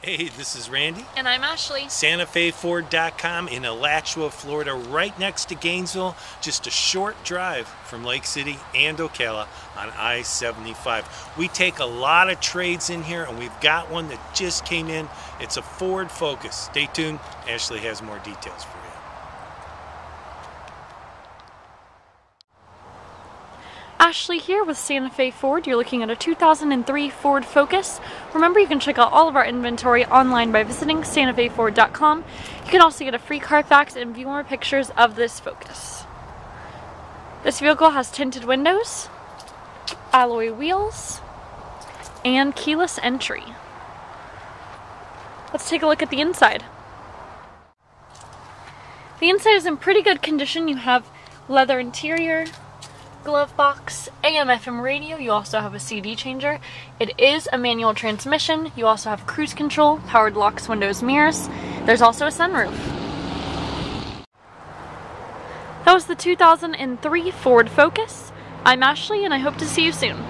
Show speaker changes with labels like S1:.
S1: Hey, this is Randy.
S2: And I'm Ashley.
S1: SantaFeFord.com in Alachua, Florida, right next to Gainesville, just a short drive from Lake City and Ocala on I-75. We take a lot of trades in here and we've got one that just came in. It's a Ford Focus. Stay tuned. Ashley has more details for you.
S2: Ashley here with Santa Fe Ford. You're looking at a 2003 Ford Focus. Remember, you can check out all of our inventory online by visiting santafeford.com. You can also get a free Carfax and view more pictures of this Focus. This vehicle has tinted windows, alloy wheels, and keyless entry. Let's take a look at the inside. The inside is in pretty good condition. You have leather interior, glove box, AM FM radio, you also have a CD changer. It is a manual transmission. You also have cruise control, powered locks, windows, mirrors. There's also a sunroof. That was the 2003 Ford Focus. I'm Ashley and I hope to see you soon.